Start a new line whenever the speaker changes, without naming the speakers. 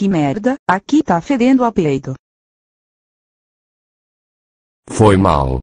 Que merda, aqui tá fedendo a peido.
Foi mal.